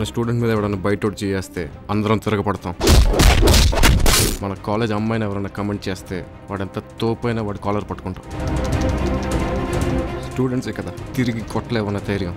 మన స్టూడెంట్ మీద ఎవరైనా బయట చేస్తే అందరం తిరగపడతాం మన కాలేజ్ అమ్మాయిని ఎవరైనా కమెంట్ చేస్తే వాడంత తోపైనా వాడి కాలర్ పట్టుకుంటాం. స్టూడెంట్సే కదా తిరిగి కొట్టలేవన్న ధైర్యం.